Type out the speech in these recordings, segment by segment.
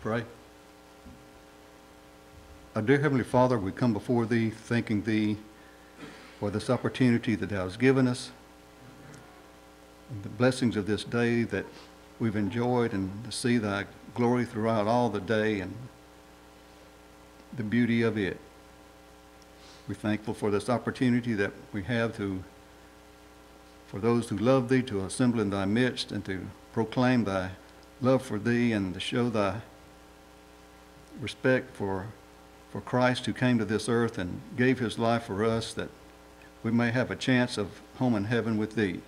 pray. Our dear Heavenly Father, we come before Thee thanking Thee for this opportunity that Thou hast given us, the blessings of this day that we've enjoyed, and to see Thy glory throughout all the day and the beauty of it. We're thankful for this opportunity that we have to, for those who love Thee, to assemble in Thy midst and to proclaim Thy love for Thee and to show Thy respect for, for Christ who came to this earth and gave His life for us that we may have a chance of home in heaven with Thee.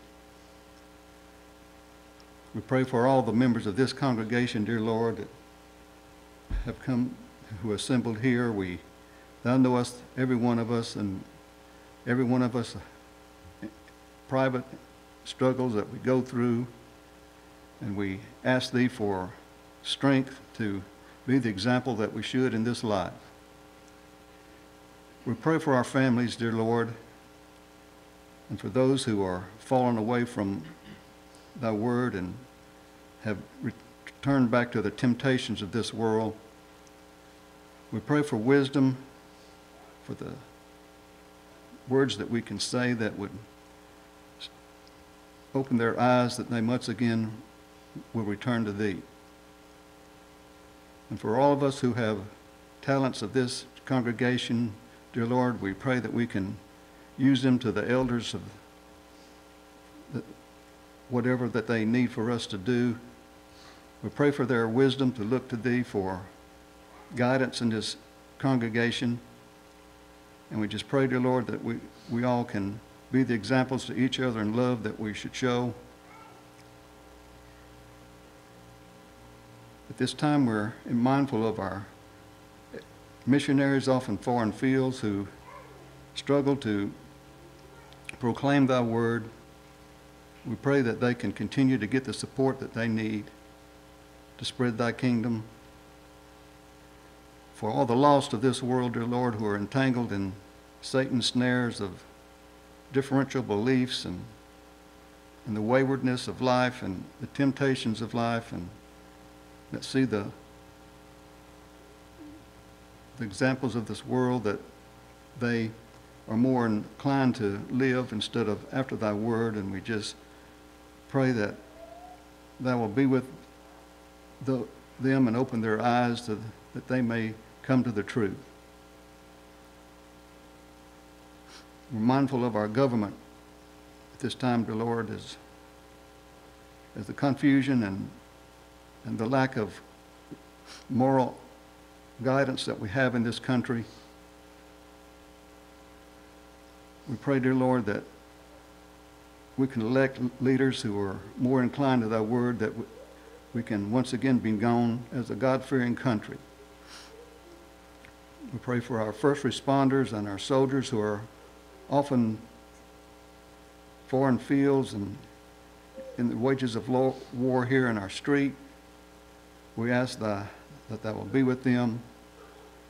We pray for all the members of this congregation, dear Lord, that have come, who assembled here. We, Thou knowest every one of us and every one of us uh, private struggles that we go through. And we ask Thee for strength to be the example that we should in this life. We pray for our families, dear Lord, and for those who are fallen away from Thy word and have returned back to the temptations of this world. We pray for wisdom, for the words that we can say that would open their eyes that they once again will return to Thee. And for all of us who have talents of this congregation, dear Lord, we pray that we can use them to the elders of the, whatever that they need for us to do. We pray for their wisdom to look to Thee for guidance in this congregation. And we just pray, dear Lord, that we, we all can be the examples to each other in love that we should show. At this time, we're mindful of our missionaries off in foreign fields who struggle to proclaim Thy word. We pray that they can continue to get the support that they need to spread Thy kingdom. For all the lost of this world, dear Lord, who are entangled in Satan's snares of differential beliefs and, and the waywardness of life and the temptations of life and that see the, the examples of this world that they are more inclined to live instead of after thy word and we just pray that thou will be with the, them and open their eyes to, that they may come to the truth. We're mindful of our government at this time dear lord as, as the confusion and and the lack of moral guidance that we have in this country. We pray, dear Lord, that we can elect leaders who are more inclined to thy word, that we can once again be known as a God fearing country. We pray for our first responders and our soldiers who are often foreign fields and in the wages of war here in our street. We ask thy, that thou will be with them,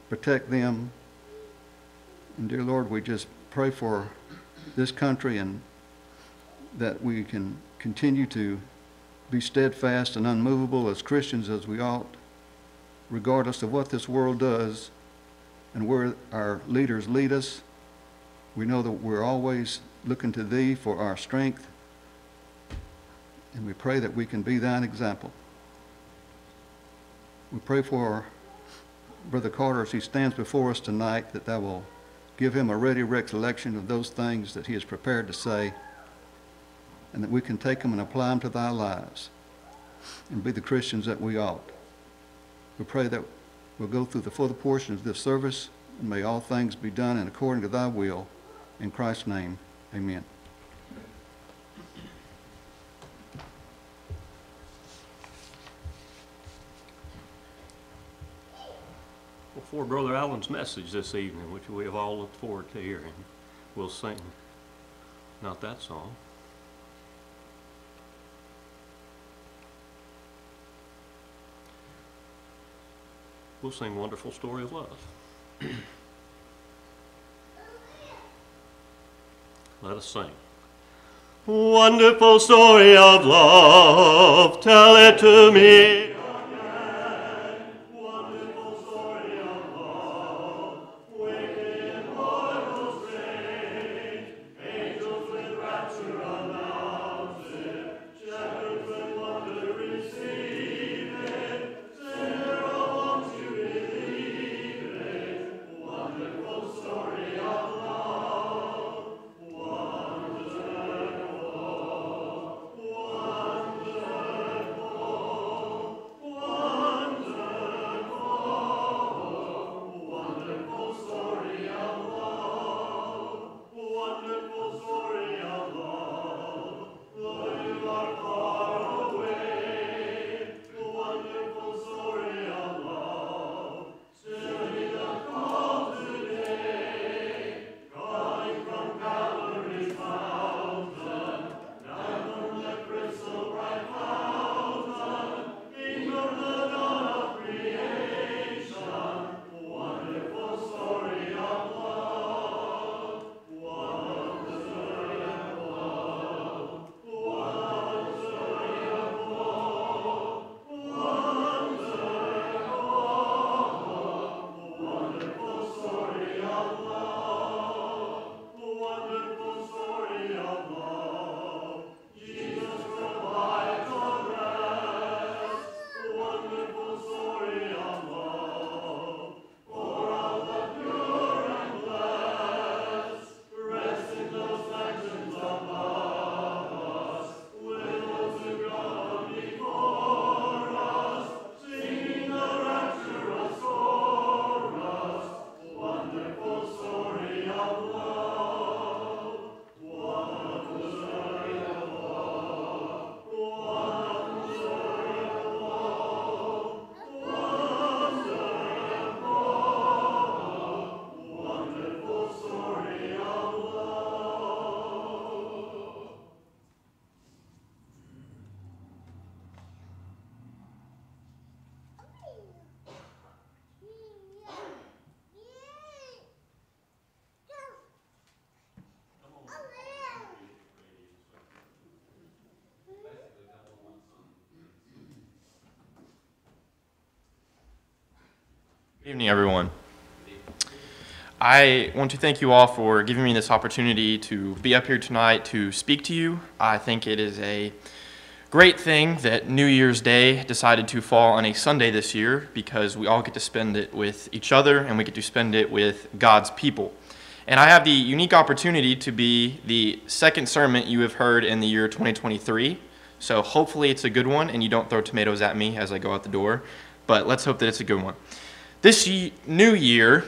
protect them. And dear Lord, we just pray for this country and that we can continue to be steadfast and unmovable as Christians as we ought, regardless of what this world does and where our leaders lead us. We know that we're always looking to Thee for our strength, and we pray that we can be Thine example. We pray for Brother Carter as he stands before us tonight that thou will give him a ready recollection of those things that he is prepared to say and that we can take them and apply them to thy lives and be the Christians that we ought. We pray that we'll go through the further portion of this service and may all things be done in according to thy will. In Christ's name, amen. For Brother Allen's message this evening, which we have all looked forward to hearing. We'll sing, not that song. We'll sing Wonderful Story of Love. Let us sing. Wonderful story of love, tell it to me. Good evening, everyone. I want to thank you all for giving me this opportunity to be up here tonight to speak to you. I think it is a great thing that New Year's Day decided to fall on a Sunday this year because we all get to spend it with each other and we get to spend it with God's people. And I have the unique opportunity to be the second sermon you have heard in the year 2023. So hopefully it's a good one and you don't throw tomatoes at me as I go out the door. But let's hope that it's a good one. This new year,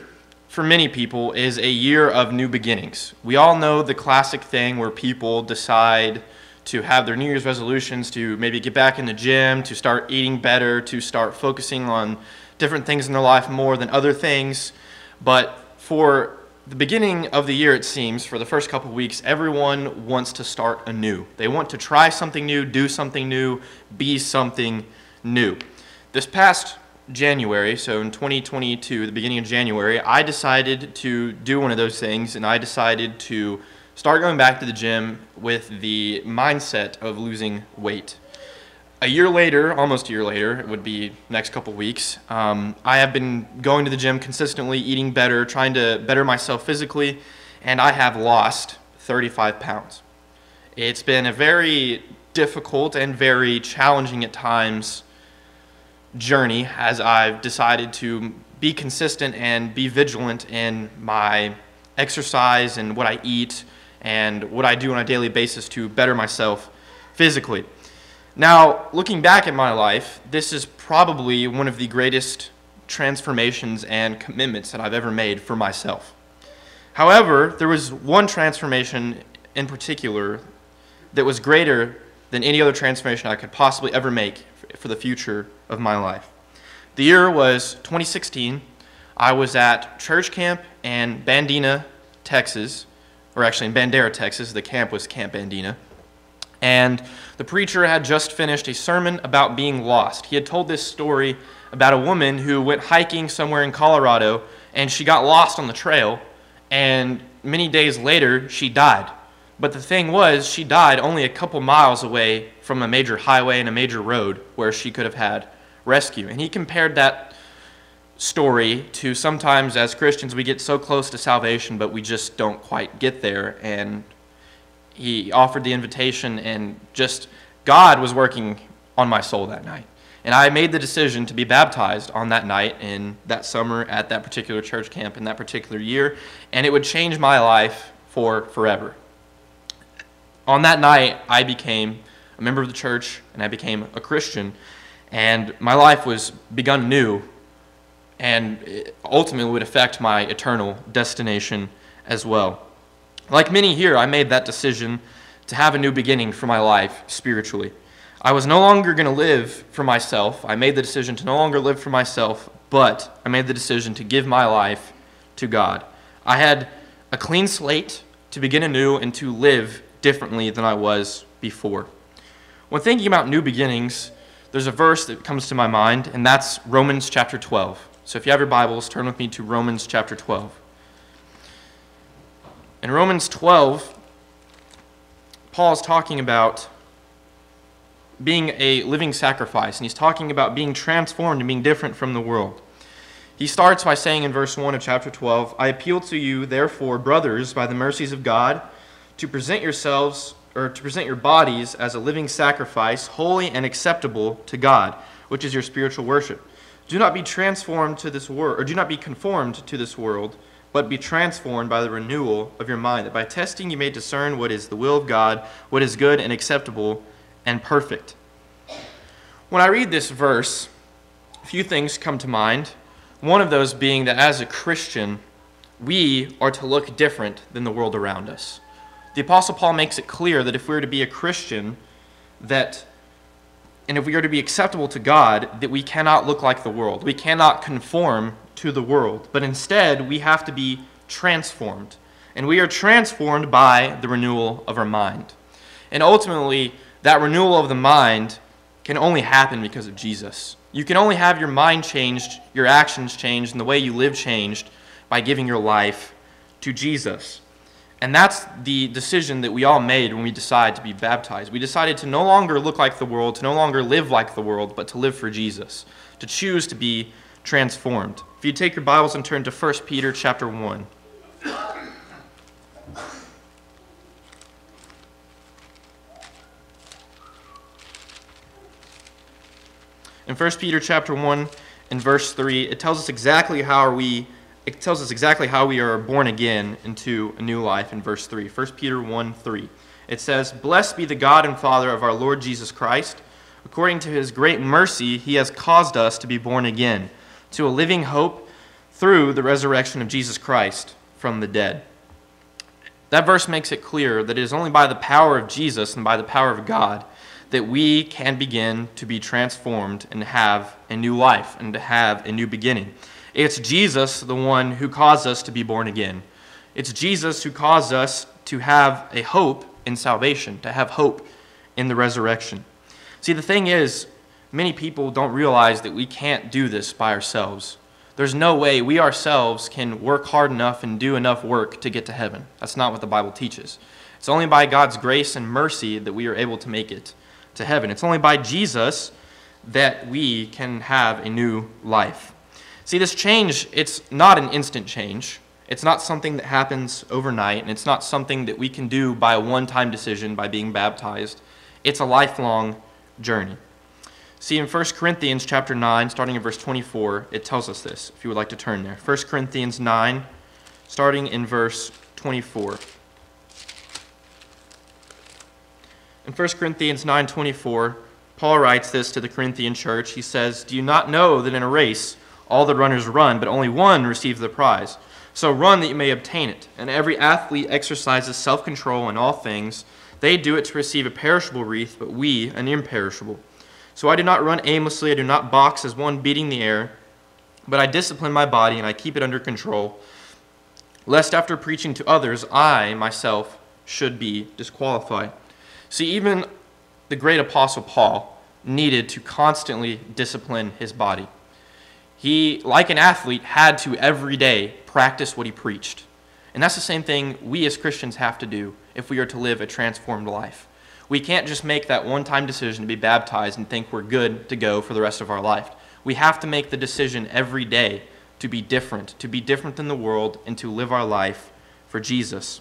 for many people, is a year of new beginnings. We all know the classic thing where people decide to have their New Year's resolutions to maybe get back in the gym, to start eating better, to start focusing on different things in their life more than other things. But for the beginning of the year, it seems, for the first couple weeks, everyone wants to start anew. They want to try something new, do something new, be something new. This past January, so in 2022, the beginning of January, I decided to do one of those things and I decided to start going back to the gym with the mindset of losing weight. A year later, almost a year later, it would be next couple weeks, um, I have been going to the gym consistently, eating better, trying to better myself physically, and I have lost 35 pounds. It's been a very difficult and very challenging at times journey as I've decided to be consistent and be vigilant in my exercise and what I eat and what I do on a daily basis to better myself physically. Now, looking back at my life, this is probably one of the greatest transformations and commitments that I've ever made for myself. However, there was one transformation in particular that was greater than any other transformation I could possibly ever make for the future of my life. The year was 2016. I was at church camp in Bandina, Texas, or actually in Bandera, Texas. The camp was Camp Bandina. And the preacher had just finished a sermon about being lost. He had told this story about a woman who went hiking somewhere in Colorado and she got lost on the trail. And many days later, she died. But the thing was, she died only a couple miles away from a major highway and a major road where she could have had rescue. And he compared that story to sometimes as Christians we get so close to salvation, but we just don't quite get there. And he offered the invitation, and just God was working on my soul that night. And I made the decision to be baptized on that night in that summer at that particular church camp in that particular year, and it would change my life for forever on that night, I became a member of the church and I became a Christian. And my life was begun new and ultimately would affect my eternal destination as well. Like many here, I made that decision to have a new beginning for my life spiritually. I was no longer going to live for myself. I made the decision to no longer live for myself, but I made the decision to give my life to God. I had a clean slate to begin anew and to live differently than I was before. When thinking about new beginnings, there's a verse that comes to my mind, and that's Romans chapter 12. So if you have your Bibles, turn with me to Romans chapter 12. In Romans 12, Paul is talking about being a living sacrifice, and he's talking about being transformed and being different from the world. He starts by saying in verse 1 of chapter 12, I appeal to you, therefore, brothers, by the mercies of God, to present yourselves or to present your bodies as a living sacrifice, holy and acceptable to God, which is your spiritual worship. Do not be transformed to this world, or do not be conformed to this world, but be transformed by the renewal of your mind, that by testing you may discern what is the will of God, what is good and acceptable and perfect. When I read this verse, a few things come to mind. One of those being that as a Christian, we are to look different than the world around us the Apostle Paul makes it clear that if we are to be a Christian, that and if we are to be acceptable to God, that we cannot look like the world. We cannot conform to the world, but instead we have to be transformed. And we are transformed by the renewal of our mind. And ultimately, that renewal of the mind can only happen because of Jesus. You can only have your mind changed, your actions changed, and the way you live changed by giving your life to Jesus. And that's the decision that we all made when we decided to be baptized. We decided to no longer look like the world, to no longer live like the world, but to live for Jesus, to choose to be transformed. If you take your Bibles and turn to 1 Peter chapter 1. In 1 Peter chapter 1 and verse 3, it tells us exactly how are we it tells us exactly how we are born again into a new life in verse 3. 1 Peter 1 3. It says, Blessed be the God and Father of our Lord Jesus Christ. According to his great mercy, he has caused us to be born again to a living hope through the resurrection of Jesus Christ from the dead. That verse makes it clear that it is only by the power of Jesus and by the power of God that we can begin to be transformed and have a new life and to have a new beginning. It's Jesus, the one who caused us to be born again. It's Jesus who caused us to have a hope in salvation, to have hope in the resurrection. See, the thing is, many people don't realize that we can't do this by ourselves. There's no way we ourselves can work hard enough and do enough work to get to heaven. That's not what the Bible teaches. It's only by God's grace and mercy that we are able to make it to heaven. It's only by Jesus that we can have a new life. See, this change, it's not an instant change. It's not something that happens overnight, and it's not something that we can do by a one time decision by being baptized. It's a lifelong journey. See, in 1 Corinthians chapter 9, starting in verse 24, it tells us this, if you would like to turn there. 1 Corinthians 9, starting in verse 24. In 1 Corinthians 9:24, Paul writes this to the Corinthian church. He says, "Do you not know that in a race all the runners run, but only one receives the prize? So run that you may obtain it. And every athlete exercises self-control in all things. They do it to receive a perishable wreath, but we an imperishable. So I do not run aimlessly, I do not box as one beating the air, but I discipline my body and I keep it under control, lest after preaching to others I myself should be disqualified." See, even the great apostle Paul needed to constantly discipline his body. He, like an athlete, had to every day practice what he preached. And that's the same thing we as Christians have to do if we are to live a transformed life. We can't just make that one time decision to be baptized and think we're good to go for the rest of our life. We have to make the decision every day to be different, to be different than the world, and to live our life for Jesus.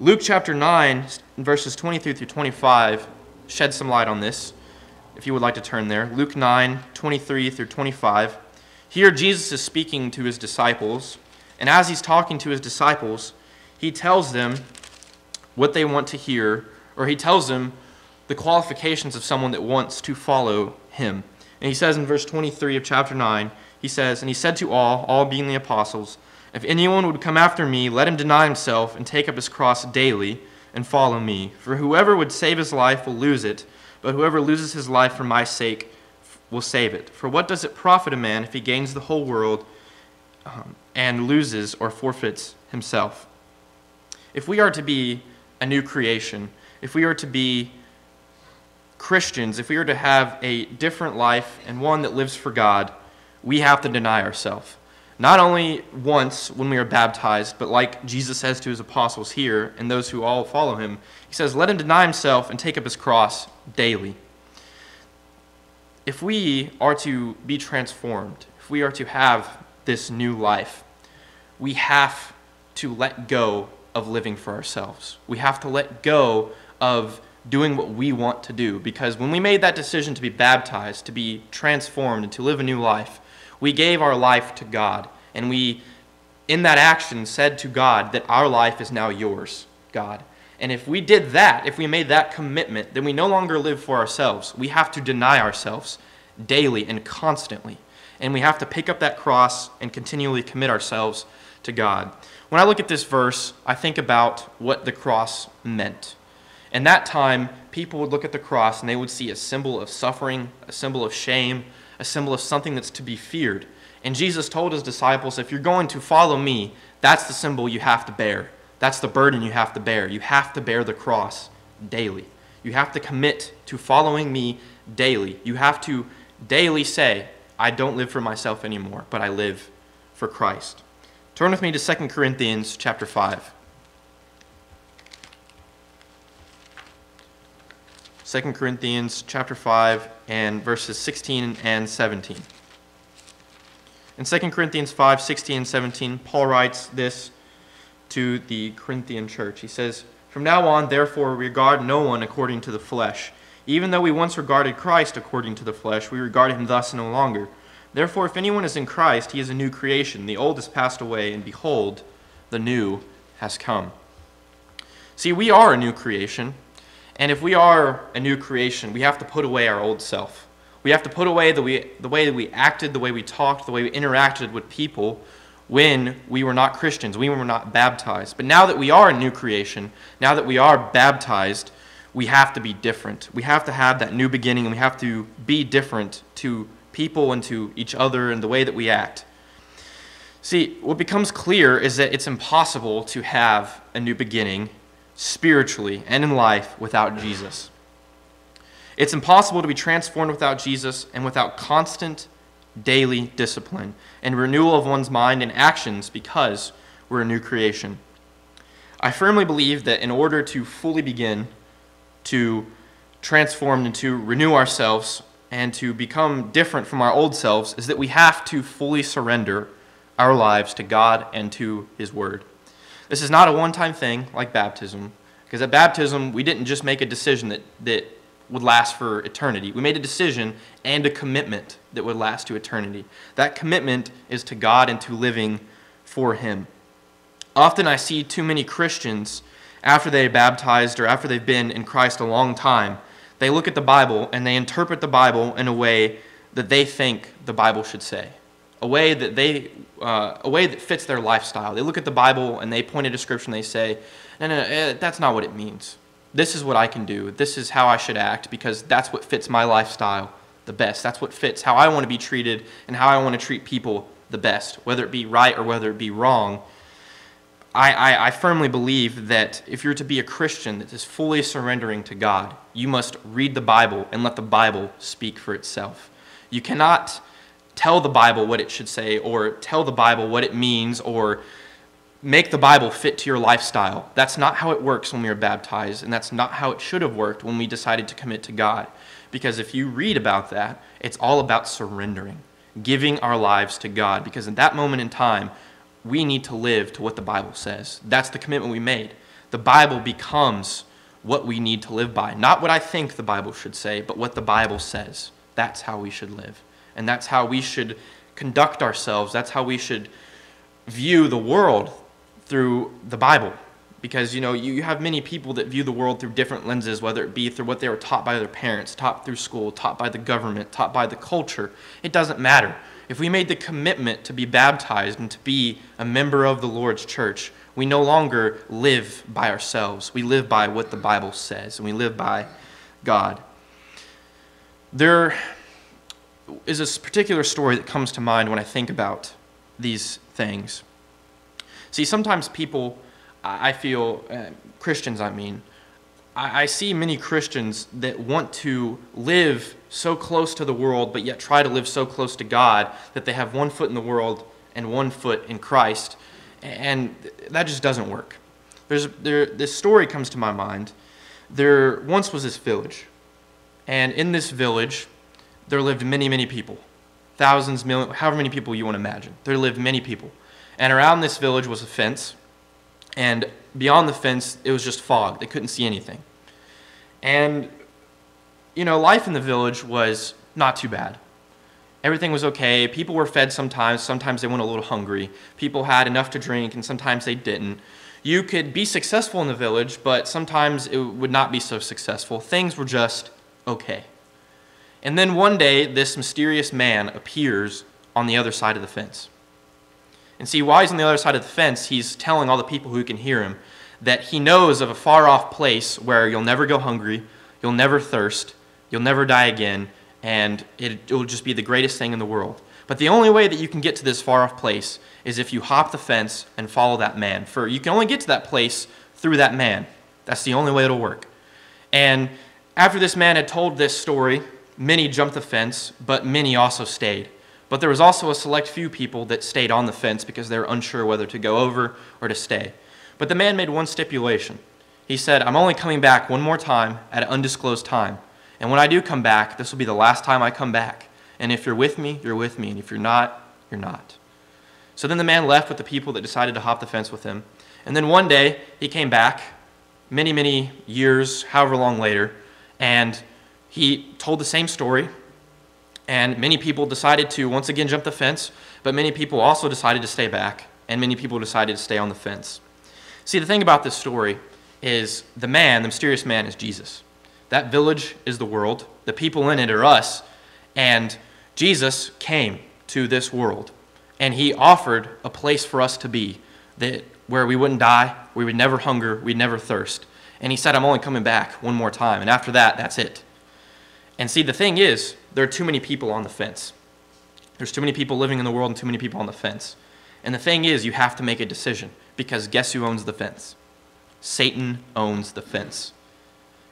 Luke chapter 9, verses 23 through 25, shed some light on this, if you would like to turn there. Luke 9, 23 through 25. Here, Jesus is speaking to his disciples, and as he's talking to his disciples, he tells them what they want to hear, or he tells them the qualifications of someone that wants to follow him. And he says in verse 23 of chapter 9, he says, And he said to all, all being the apostles, if anyone would come after me, let him deny himself and take up his cross daily and follow me. For whoever would save his life will lose it, but whoever loses his life for my sake will save it. For what does it profit a man if he gains the whole world um, and loses or forfeits himself? If we are to be a new creation, if we are to be Christians, if we are to have a different life and one that lives for God, we have to deny ourselves not only once when we are baptized, but like Jesus says to his apostles here and those who all follow him, he says, Let him deny himself and take up his cross daily. If we are to be transformed, if we are to have this new life, we have to let go of living for ourselves. We have to let go of doing what we want to do because when we made that decision to be baptized, to be transformed, and to live a new life, we gave our life to God, and we, in that action, said to God that our life is now yours, God. And if we did that, if we made that commitment, then we no longer live for ourselves. We have to deny ourselves daily and constantly. And we have to pick up that cross and continually commit ourselves to God. When I look at this verse, I think about what the cross meant. In that time, people would look at the cross and they would see a symbol of suffering, a symbol of shame, a symbol of something that's to be feared. And Jesus told his disciples, if you're going to follow me, that's the symbol you have to bear. That's the burden you have to bear. You have to bear the cross daily. You have to commit to following me daily. You have to daily say, I don't live for myself anymore, but I live for Christ. Turn with me to 2 Corinthians chapter 5. 2 Corinthians chapter 5 and verses 16 and 17. In 2 Corinthians 5 16 and 17, Paul writes this to the Corinthian church. He says, From now on, therefore, regard no one according to the flesh. Even though we once regarded Christ according to the flesh, we regard him thus no longer. Therefore, if anyone is in Christ, he is a new creation. The old has passed away, and behold, the new has come. See, we are a new creation, and if we are a new creation, we have to put away our old self. We have to put away the, we, the way that we acted, the way we talked, the way we interacted with people when we were not Christians, we were not baptized. But now that we are a new creation, now that we are baptized, we have to be different. We have to have that new beginning, and we have to be different to people and to each other and the way that we act. See, what becomes clear is that it's impossible to have a new beginning spiritually and in life without Jesus. It's impossible to be transformed without Jesus and without constant daily discipline and renewal of one's mind and actions because we're a new creation. I firmly believe that in order to fully begin to transform and to renew ourselves and to become different from our old selves is that we have to fully surrender our lives to God and to His Word. This is not a one time thing like baptism, because at baptism, we didn't just make a decision that, that would last for eternity. We made a decision and a commitment that would last to eternity. That commitment is to God and to living for Him. Often I see too many Christians, after they are baptized or after they've been in Christ a long time, they look at the Bible and they interpret the Bible in a way that they think the Bible should say, a way that they, uh, a way that fits their lifestyle. They look at the Bible and they point a description. They say, "No, no, no, eh, that's not what it means. This is what I can do. This is how I should act because that's what fits my lifestyle the best. That's what fits how I want to be treated and how I want to treat people the best, whether it be right or whether it be wrong." I, I, I, firmly believe that if you're to be a Christian that is fully surrendering to God, you must read the Bible and let the Bible speak for itself. You cannot tell the Bible what it should say or tell the Bible what it means or make the Bible fit to your lifestyle. That's not how it works when we are baptized, and that's not how it should have worked when we decided to commit to God. Because if you read about that, it's all about surrendering, giving our lives to God. Because in that moment in time, we need to live to what the Bible says. That's the commitment we made. The Bible becomes what we need to live by. Not what I think the Bible should say, but what the Bible says. That's how we should live. And that's how we should conduct ourselves. That's how we should view the world through the Bible. Because, you know, you have many people that view the world through different lenses, whether it be through what they were taught by their parents, taught through school, taught by the government, taught by the culture. It doesn't matter. If we made the commitment to be baptized and to be a member of the Lord's church, we no longer live by ourselves. We live by what the Bible says, and we live by God. There is this particular story that comes to mind when I think about these things. See, sometimes people, I feel, uh, Christians, I mean, I, I see many Christians that want to live so close to the world, but yet try to live so close to God that they have one foot in the world and one foot in Christ. And that just doesn't work. There's, there, this story comes to my mind. There once was this village. And in this village, there lived many, many people. Thousands, million, however many people you want to imagine. There lived many people. And around this village was a fence. And beyond the fence, it was just fog. They couldn't see anything. And, you know, life in the village was not too bad. Everything was okay. People were fed sometimes. Sometimes they went a little hungry. People had enough to drink, and sometimes they didn't. You could be successful in the village, but sometimes it would not be so successful. Things were just okay. And then one day, this mysterious man appears on the other side of the fence. And see, while he's on the other side of the fence, he's telling all the people who can hear him that he knows of a far off place where you'll never go hungry, you'll never thirst, you'll never die again, and it, will just be the greatest thing in the world. But the only way that you can get to this far off place is if you hop the fence and follow that man. For you can only get to that place through that man. That's the only way it'll work. And after this man had told this story, many jumped the fence, but many also stayed. But there was also a select few people that stayed on the fence because they were unsure whether to go over or to stay. But the man made one stipulation. He said, I'm only coming back one more time at an undisclosed time. And when I do come back, this will be the last time I come back. And if you're with me, you're with me. And if you're not, you're not. So then the man left with the people that decided to hop the fence with him. And then one day he came back, many, many years, however long later, and he told the same story. And many people decided to once again jump the fence, but many people also decided to stay back, and many people decided to stay on the fence. See, the thing about this story is the man, the mysterious man, is Jesus. That village is the world, the people in it are us, and Jesus came to this world, and he offered a place for us to be that where we wouldn't die, we would never hunger, we'd never thirst. And he said, I'm only coming back one more time, and after that, that's it. And see, the thing is, there are too many people on the fence. There's too many people living in the world and too many people on the fence. And the thing is, you have to make a decision because guess who owns the fence? Satan owns the fence.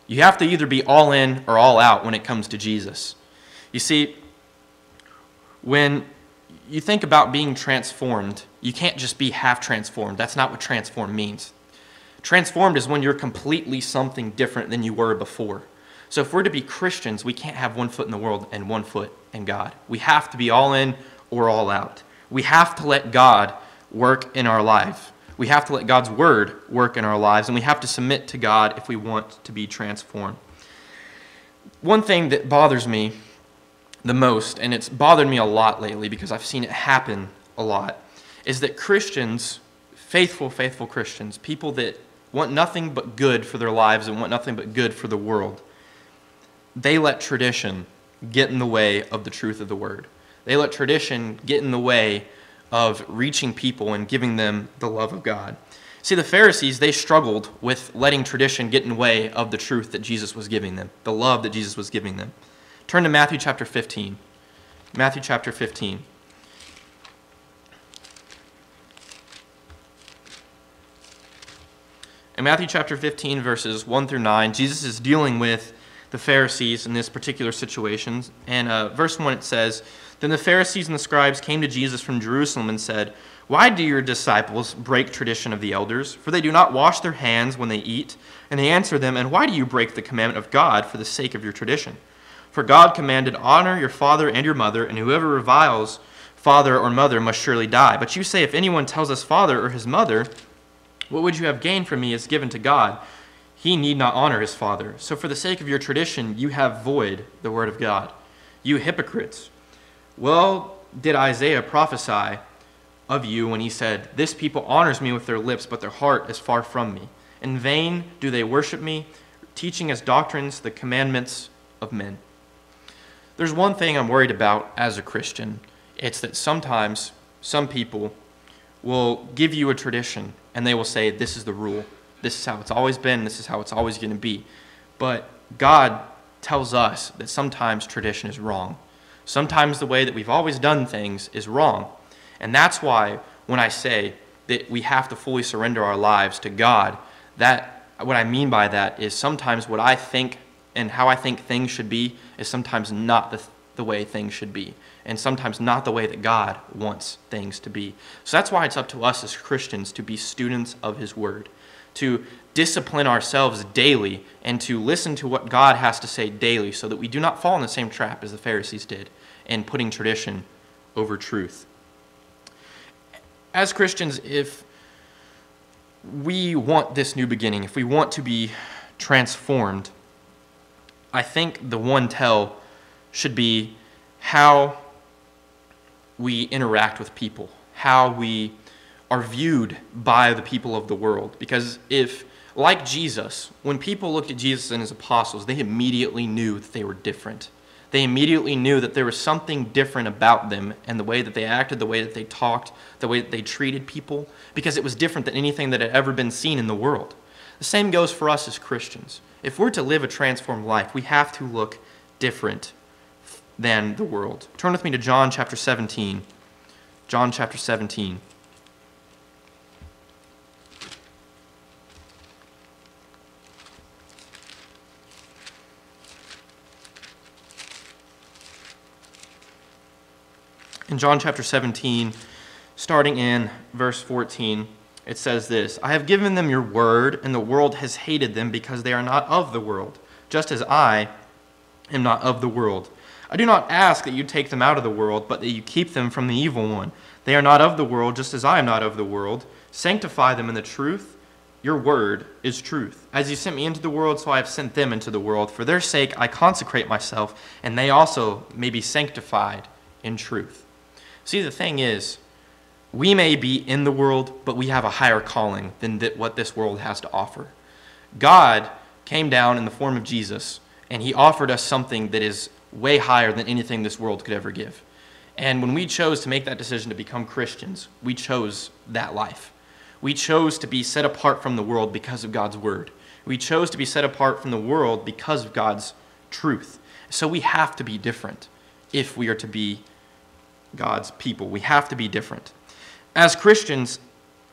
You have to either be all in or all out when it comes to Jesus. You see, when you think about being transformed, you can't just be half transformed. That's not what transformed means. Transformed is when you're completely something different than you were before. So if we're to be Christians, we can't have one foot in the world and one foot in God. We have to be all in or all out. We have to let God work in our life. We have to let God's word work in our lives, and we have to submit to God if we want to be transformed. One thing that bothers me the most, and it's bothered me a lot lately because I've seen it happen a lot, is that Christians, faithful, faithful Christians, people that want nothing but good for their lives and want nothing but good for the world, they let tradition get in the way of the truth of the word. They let tradition get in the way of reaching people and giving them the love of God. See, the Pharisees, they struggled with letting tradition get in the way of the truth that Jesus was giving them, the love that Jesus was giving them. Turn to Matthew chapter 15. Matthew chapter 15. In Matthew chapter 15, verses 1 through 9, Jesus is dealing with the Pharisees in this particular situation. And uh, verse 1 it says, Then the Pharisees and the scribes came to Jesus from Jerusalem and said, Why do your disciples break tradition of the elders? For they do not wash their hands when they eat. And they answer them, And why do you break the commandment of God for the sake of your tradition? For God commanded, Honor your father and your mother, and whoever reviles father or mother must surely die. But you say, If anyone tells us father or his mother, What would you have gained from me is given to God? He need not honor his father. So, for the sake of your tradition, you have void the word of God. You hypocrites. Well, did Isaiah prophesy of you when he said, This people honors me with their lips, but their heart is far from me? In vain do they worship me, teaching as doctrines the commandments of men. There's one thing I'm worried about as a Christian it's that sometimes some people will give you a tradition and they will say, This is the rule this is how it's always been, this is how it's always going to be. But God tells us that sometimes tradition is wrong. Sometimes the way that we've always done things is wrong. And that's why when I say that we have to fully surrender our lives to God, that what I mean by that is sometimes what I think and how I think things should be is sometimes not the, the way things should be, and sometimes not the way that God wants things to be. So that's why it's up to us as Christians to be students of His Word to discipline ourselves daily and to listen to what God has to say daily so that we do not fall in the same trap as the Pharisees did in putting tradition over truth. As Christians, if we want this new beginning, if we want to be transformed, I think the one tell should be how we interact with people, how we are viewed by the people of the world. Because if, like Jesus, when people looked at Jesus and his apostles, they immediately knew that they were different. They immediately knew that there was something different about them and the way that they acted, the way that they talked, the way that they treated people, because it was different than anything that had ever been seen in the world. The same goes for us as Christians. If we're to live a transformed life, we have to look different than the world. Turn with me to John chapter 17. John chapter 17. John chapter 17, starting in verse 14, it says this I have given them your word, and the world has hated them because they are not of the world, just as I am not of the world. I do not ask that you take them out of the world, but that you keep them from the evil one. They are not of the world, just as I am not of the world. Sanctify them in the truth. Your word is truth. As you sent me into the world, so I have sent them into the world. For their sake I consecrate myself, and they also may be sanctified in truth. See, the thing is, we may be in the world, but we have a higher calling than that what this world has to offer. God came down in the form of Jesus, and he offered us something that is way higher than anything this world could ever give. And when we chose to make that decision to become Christians, we chose that life. We chose to be set apart from the world because of God's word. We chose to be set apart from the world because of God's truth. So we have to be different if we are to be God's people. We have to be different. As Christians,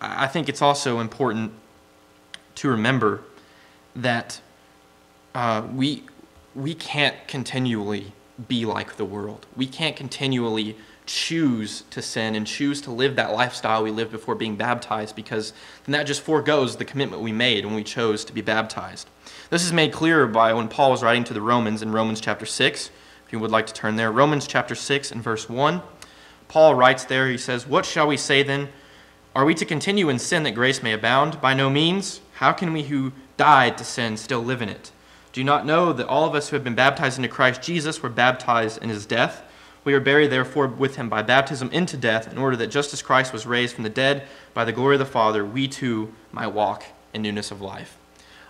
I think it's also important to remember that uh, we, we can't continually be like the world. We can't continually choose to sin and choose to live that lifestyle we lived before being baptized because then that just foregoes the commitment we made when we chose to be baptized. This is made clearer by when Paul was writing to the Romans in Romans chapter 6. If you would like to turn there, Romans chapter 6 and verse 1. Paul writes there, he says, What shall we say then? Are we to continue in sin that grace may abound? By no means. How can we who died to sin still live in it? Do you not know that all of us who have been baptized into Christ Jesus were baptized in his death? We are buried therefore with him by baptism into death, in order that just as Christ was raised from the dead by the glory of the Father, we too might walk in newness of life.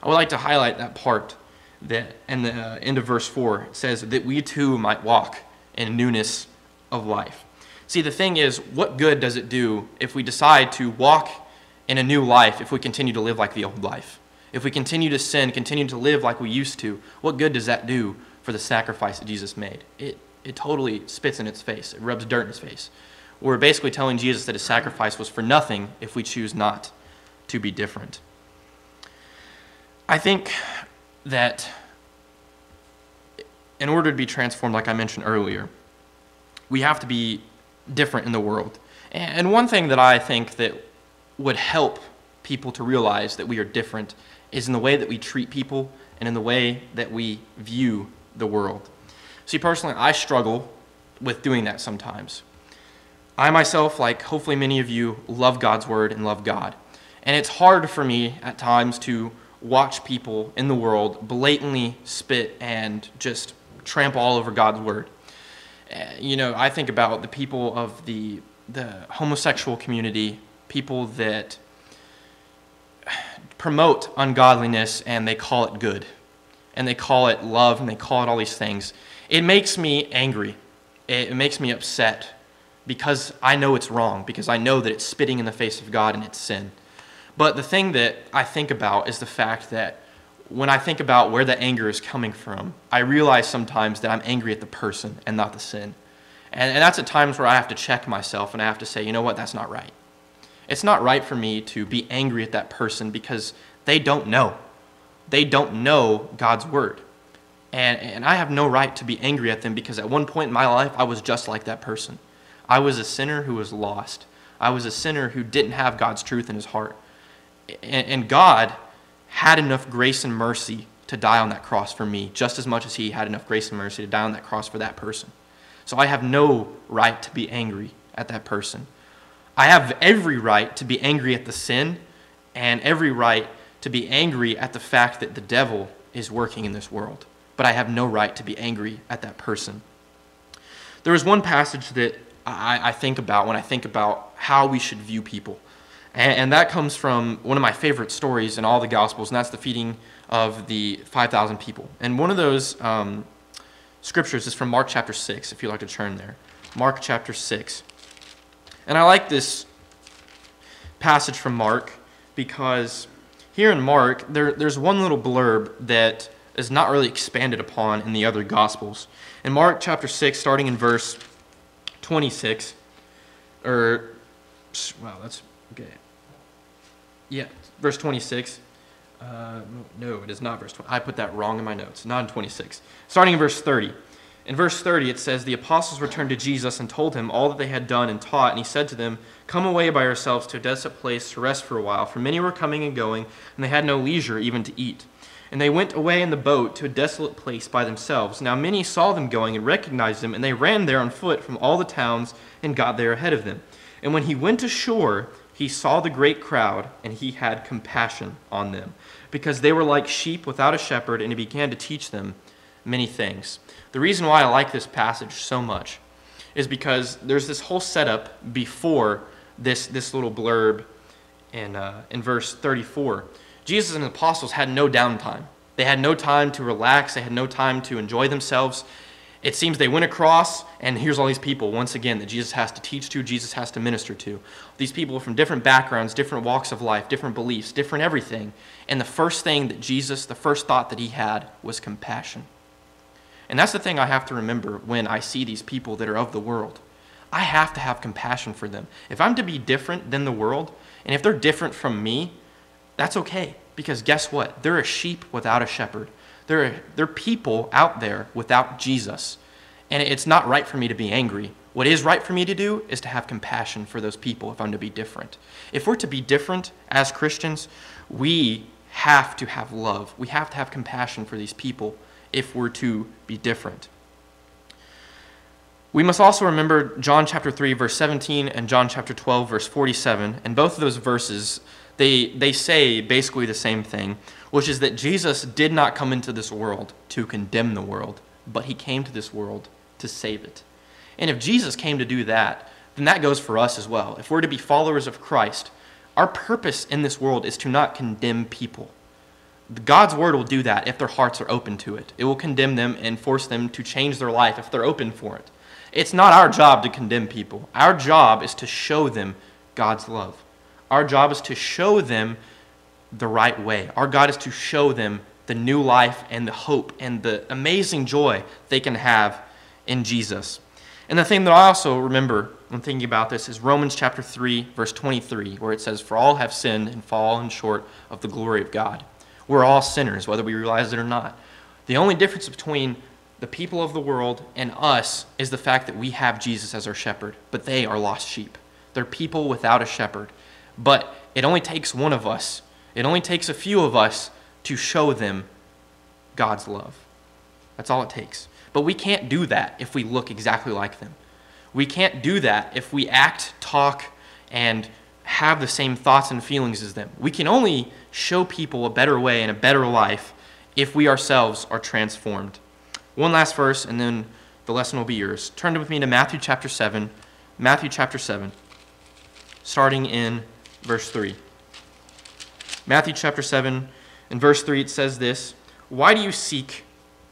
I would like to highlight that part that in the uh, end of verse 4 it says that we too might walk in newness of life. See, the thing is, what good does it do if we decide to walk in a new life if we continue to live like the old life? If we continue to sin, continue to live like we used to, what good does that do for the sacrifice that Jesus made? It, it totally spits in its face, it rubs dirt in its face. We're basically telling Jesus that his sacrifice was for nothing if we choose not to be different. I think that in order to be transformed, like I mentioned earlier, we have to be different in the world. And one thing that I think that would help people to realize that we are different is in the way that we treat people and in the way that we view the world. See, personally, I struggle with doing that sometimes. I myself, like hopefully many of you, love God's word and love God. And it's hard for me at times to watch people in the world blatantly spit and just trample all over God's word. Uh, you know, I think about the people of the, the homosexual community, people that promote ungodliness and they call it good. And they call it love and they call it all these things. It makes me angry. It makes me upset because I know it's wrong, because I know that it's spitting in the face of God and it's sin. But the thing that I think about is the fact that when I think about where the anger is coming from, I realize sometimes that I'm angry at the person and not the sin. And, and that's at times where I have to check myself and I have to say, you know what, that's not right. It's not right for me to be angry at that person because they don't know. They don't know God's word. And, and I have no right to be angry at them because at one point in my life, I was just like that person. I was a sinner who was lost. I was a sinner who didn't have God's truth in his heart. And, and God had enough grace and mercy to die on that cross for me, just as much as he had enough grace and mercy to die on that cross for that person. So I have no right to be angry at that person. I have every right to be angry at the sin and every right to be angry at the fact that the devil is working in this world. But I have no right to be angry at that person. There is one passage that I, I think about when I think about how we should view people. And, and, that comes from one of my favorite stories in all the Gospels, and that's the feeding of the 5,000 people. And one of those um, scriptures is from Mark chapter 6, if you'd like to turn there. Mark chapter 6. And I like this passage from Mark because here in Mark, there, there's one little blurb that is not really expanded upon in the other Gospels. In Mark chapter 6, starting in verse 26, or, wow, that's okay. Yeah, verse 26. Uh, no, it is not verse 20. I put that wrong in my notes. Not in 26. Starting in verse 30. In verse 30, it says, The apostles returned to Jesus and told him all that they had done and taught. And he said to them, Come away by yourselves to a desolate place to rest for a while, for many were coming and going, and they had no leisure even to eat. And they went away in the boat to a desolate place by themselves. Now many saw them going and recognized them, and they ran there on foot from all the towns and got there ahead of them. And when he went ashore, he saw the great crowd, and he had compassion on them, because they were like sheep without a shepherd, and he began to teach them many things. The reason why I like this passage so much is because there's this whole setup before this, this little blurb in, uh, in verse 34. Jesus and the apostles had no downtime. They had no time to relax, they had no time to enjoy themselves. It seems they went across, and here's all these people, once again, that Jesus has to teach to, Jesus has to minister to. These people from different backgrounds, different walks of life, different beliefs, different everything. And the first thing that Jesus, the first thought that he had was compassion. And that's the thing I have to remember when I see these people that are of the world. I have to have compassion for them. If I'm to be different than the world, and if they're different from me, that's okay. Because guess what? They're a sheep without a shepherd. They're, they're people out there without Jesus. And it's not right for me to be angry. What is right for me to do is to have compassion for those people if I'm to be different. If we're to be different as Christians, we have to have love. We have to have compassion for these people if we're to be different. We must also remember John chapter 3 verse 17 and John chapter 12 verse 47 and both of those verses they they say basically the same thing which is that Jesus did not come into this world to condemn the world but he came to this world to save it. And if Jesus came to do that then that goes for us as well. If we're to be followers of Christ our purpose in this world is to not condemn people God's word will do that if their hearts are open to it. It will condemn them and force them to change their life if they're open for it. It's not our job to condemn people. Our job is to show them God's love. Our job is to show them the right way. Our God is to show them the new life and the hope and the amazing joy they can have in Jesus. And the thing that I also remember when thinking about this is Romans chapter 3, verse 23, where it says, For all have sinned and fallen short of the glory of God. We're all sinners, whether we realize it or not. The only difference between the people of the world and us is the fact that we have Jesus as our shepherd, but they are lost sheep. They're people without a shepherd. But it only takes one of us, it only takes a few of us to show them God's love. That's all it takes. But we can't do that if we look exactly like them. We can't do that if we act, talk, and have the same thoughts and feelings as them. We can only show people a better way and a better life if we ourselves are transformed. One last verse, and then the lesson will be yours. Turn with me to Matthew chapter 7. Matthew chapter 7, starting in verse 3. Matthew chapter 7, in verse 3, it says this Why do you seek,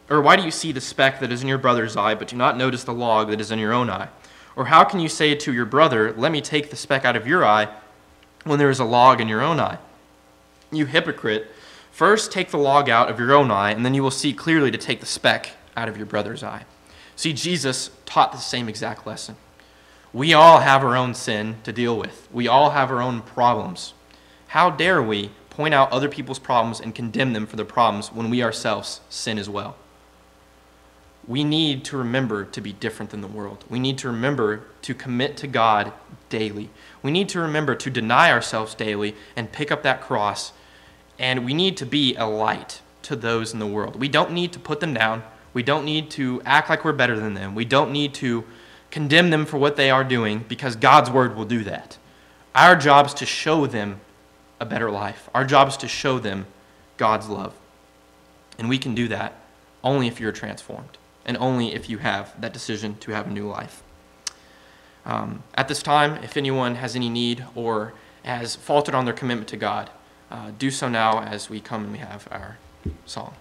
or why do you see the speck that is in your brother's eye, but do not notice the log that is in your own eye? Or how can you say to your brother, Let me take the speck out of your eye, when there is a log in your own eye? You hypocrite, first take the log out of your own eye, and then you will see clearly to take the speck out of your brother's eye. See, Jesus taught the same exact lesson. We all have our own sin to deal with, we all have our own problems. How dare we point out other people's problems and condemn them for their problems when we ourselves sin as well? We need to remember to be different than the world. We need to remember to commit to God daily. We need to remember to deny ourselves daily and pick up that cross and we need to be a light to those in the world. We don't need to put them down. We don't need to act like we're better than them. We don't need to condemn them for what they are doing because God's word will do that. Our job is to show them a better life. Our job is to show them God's love. And we can do that only if you're transformed and only if you have that decision to have a new life. Um, at this time, if anyone has any need or has faltered on their commitment to God, uh, do so now as we come and we have our song.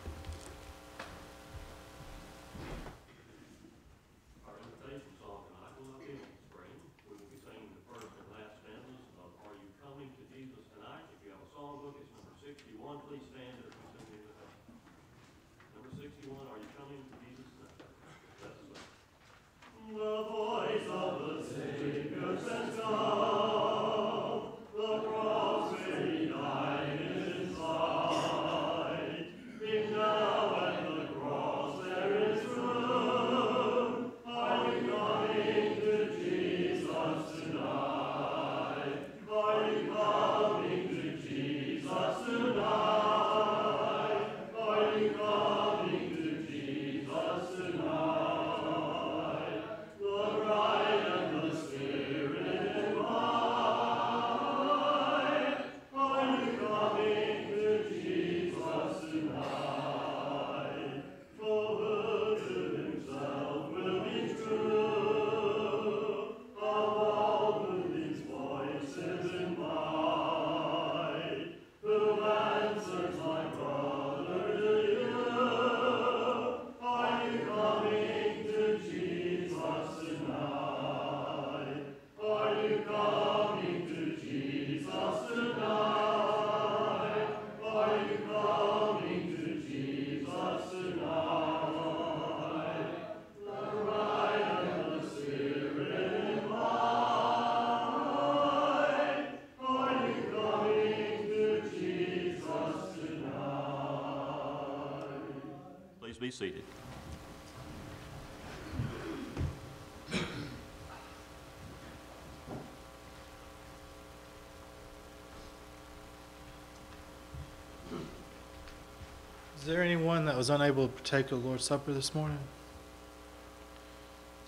Is there anyone that was unable to partake of the Lord's Supper this morning?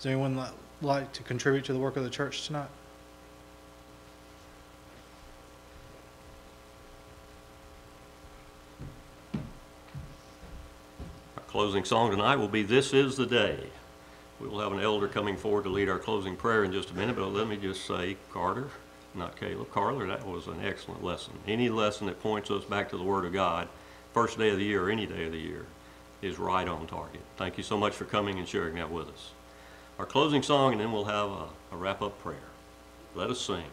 There anyone like to contribute to the work of the church tonight? Our closing song tonight will be This Is the Day. We will have an elder coming forward to lead our closing prayer in just a minute, but let me just say, Carter, not Caleb, Carter, that was an excellent lesson. Any lesson that points us back to the Word of God, first day of the year or any day of the year, is right on target. Thank you so much for coming and sharing that with us. Our closing song, and then we'll have a, a wrap-up prayer. Let us sing.